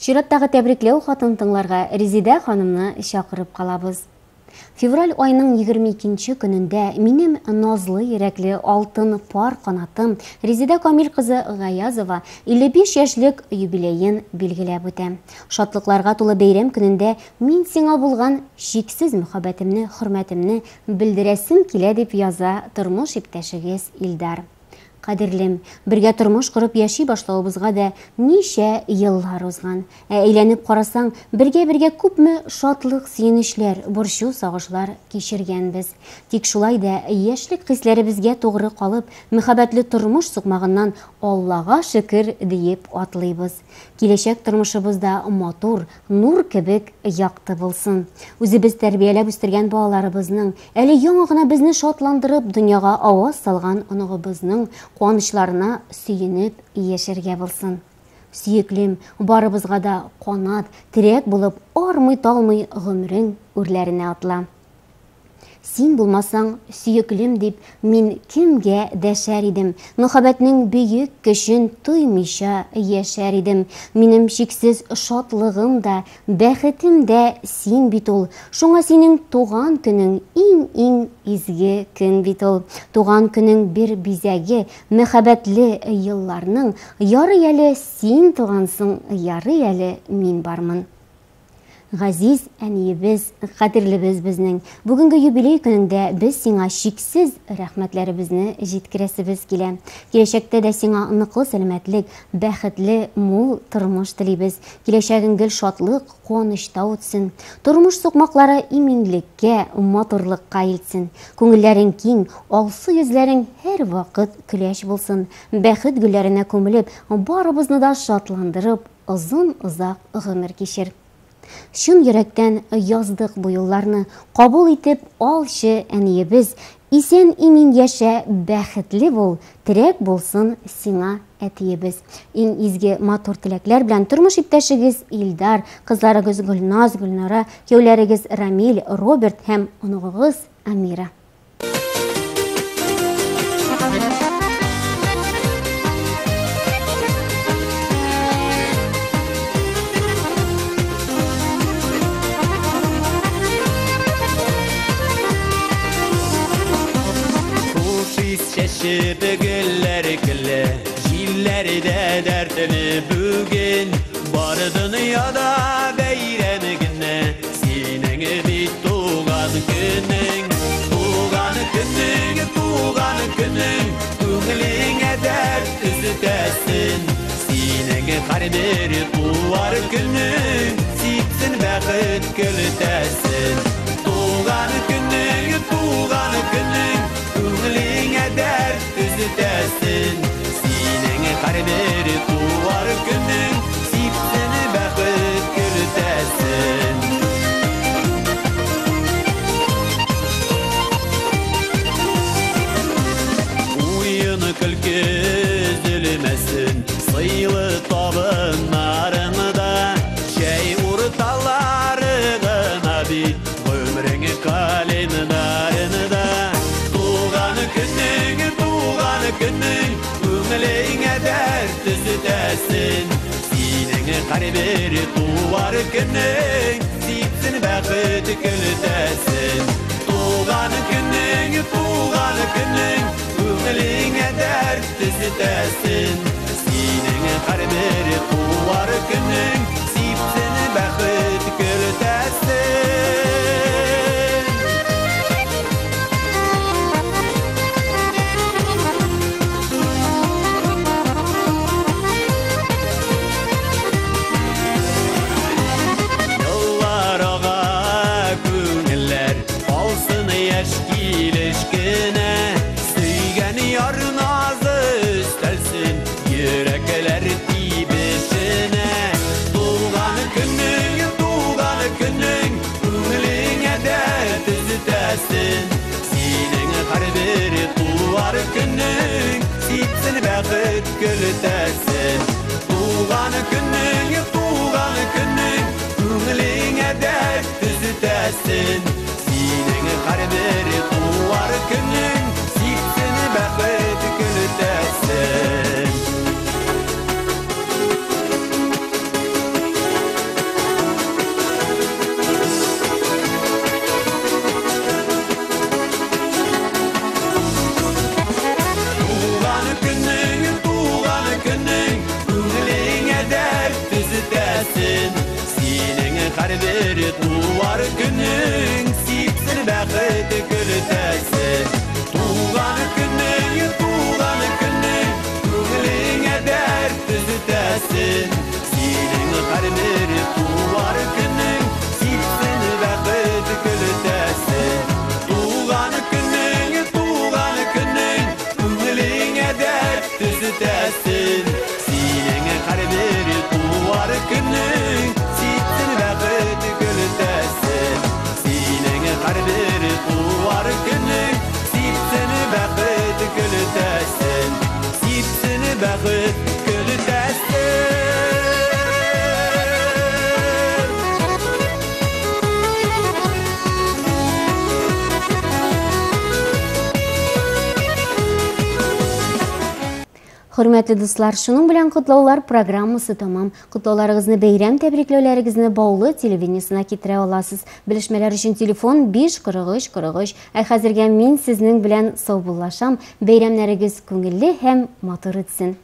Чираттағы тәбриклеу хатын тыңларға Резида ханымны шақырып қалабыз. Февраль айының 22 күнінде минем назлы ерәкле алтын пар қанатым Резида Камил қызы Гаязова 55 яшьлек юбилейін белгіләп үтә. Шатлыкларга тулы бәйрәм күнендә мин сиңа булган шиксез мөхәббәтемне, хөрмәтемне белдерәсем килә дип яза тормыш иптәшегез Илдар. Қадірлім, бірге тұрмыш құрып яши башлауыбызға да неше йыллар узган. Ә әйләнеп қарасаң, бірге-бірге күпме шатлық сүйенішләр, боршу сағышлар кешергәнбез. Тик шулай да яшьлек хисләребезгә тугры калып, мөхәббәтле тормыш суқмағыннан Аллаға шөкер диеп атлыйбыз. Киләчәк тормышыбызда матур, нур кебек яқты булсын. Үзебез тәрбияләп үстергән балаларыбызның, әле яңа гына безне шатландырып, дөньяга аваз салган оныгыбызның қуанышларына сүйініп ешерге болсын. Сүйеклем, барыбызға да қонат, тірек болып, армый-талмый үрлеріне атла. Син булмасаң, сөйеклем дип, мин кемгә дәшәр идем? Мөхәббәтнең бөек көчен туймыйча яшәр идем. Минем шиксез шатлыгым да, бәхетем дә син бит ул. Шуңа синең туган көнең иң-иң изге көн бит ул. Туган көнең бер бизәге, мөхәббәтле елларның яры әле син тугансың, яры әле мин бармын. Ғазиз әниебез, қадірлебез біздің. Бүгінгі юбилей күнінде біз сиңа шиксіз рәхмәтләребезне җиткерәсебез килә. Киләчәктә дә сиңа ныклы сәламәтлек, бәхетле, мул тормыш телибез. Киләчәгең гел шатлык, куанычта үтсен. Тормыш сукмаклары иминлеккә, матурлыкка илтсен. Күңелләрең киң, алсы йөзләрең һәр вакыт көләч булсын. Бәхет гөлләренә күмелеп, барыбызны да шатландырып, озын озак гомер кичер. Шын йөрәктән яздык бу юлларны кабул итеп алчы әниебез, исән имин яшә, бәхетле бул, терәк булсын сиңа әтиебез. Иң изге матур теләкләр белән тормыш иптәшегез Илдар, кызларыгыз Гөлназ, Гөлнара, кияүләрегез Рамил, Роберт һәм оныгыгыз Амира. Күрешеп гөлләр көлле Җилләрдә дәртеме бүген Бары дөньяда бәйрәме генә Синең бит туган көнең Туган көнең, туган көнең Күңелеңә дәрт өзетәсен Синең һәрбер туар көнең Ситсен бәхет көлтәсен дәрт үзітәсін Сенің қарбер туар күнің Сипсін бәқіт күлтәсін Туған күнің, туған күнің Көңіліңе дәрт үзітәсін Сенің қарбер туар күнің Синең һәрбер туар көнең Сипсен бәхет көлтәсен. Туган көнең, туган көнең Күңелеңә дәрт үзетәсен бәрібір туар күнің сипсіл бәхіт күлтәсі туған күнің туған күнің көңіліңе дәрт түзітәсін сенің Хөрмәтле дуслар, шуның белән котлаулар программасы тамам. Котлауларыгызны бәйрәм тәбрикләүләрегезне баулы телевидениесына китерә аласыз. Белешмәләр өчен телефон 543 43. Ә хәзергә мин сезнең белән саубуллашам. Бәйрәмнәрегез күңелле һәм матур үтсен.